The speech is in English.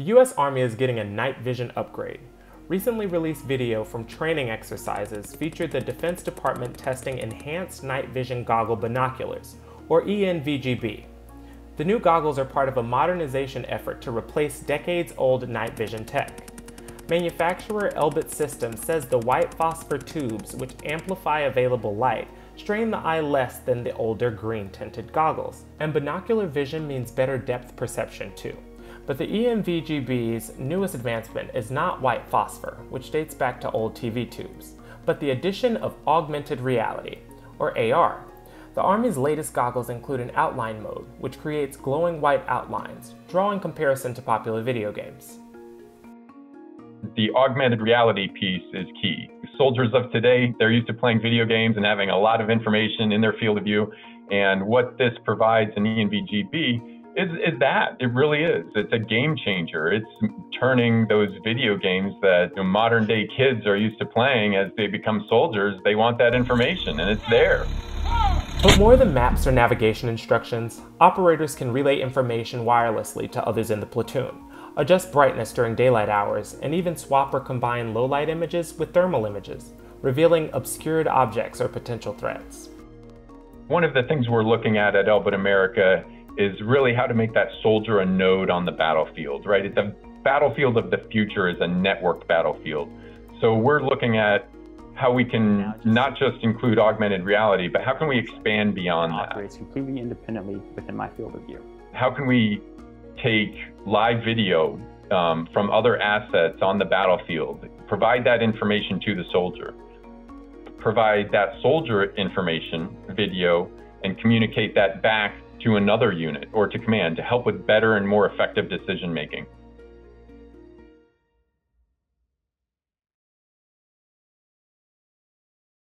The US Army is getting a night vision upgrade. Recently released video from training exercises featured the Defense Department testing Enhanced Night Vision Goggle Binoculars, or ENVGB. The new goggles are part of a modernization effort to replace decades-old night vision tech. Manufacturer Elbit Systems says the white phosphor tubes, which amplify available light, strain the eye less than the older green tinted goggles. And binocular vision means better depth perception too. But the ENVGB's newest advancement is not white phosphor, which dates back to old TV tubes, but the addition of augmented reality, or AR. The Army's latest goggles include an outline mode, which creates glowing white outlines, drawing comparison to popular video games. The augmented reality piece is key. Soldiers of today, they're used to playing video games and having a lot of information in their field of view. And what this provides in ENVGB is, is that. It really is. It's a game changer. It's turning those video games that you know, modern day kids are used to playing as they become soldiers. They want that information, and it's there. But more than maps or navigation instructions, operators can relay information wirelessly to others in the platoon, adjust brightness during daylight hours, and even swap or combine low light images with thermal images, revealing obscured objects or potential threats. One of the things we're looking at at Elbit America is really how to make that soldier a node on the battlefield, right? It's a battlefield of the future is a networked battlefield. So we're looking at how we can not just include augmented reality, but how can we expand beyond that? Operates completely independently within my field of view. How can we take live video um, from other assets on the battlefield, provide that information to the soldier, provide that soldier information, video, and communicate that back to another unit or to command to help with better and more effective decision making.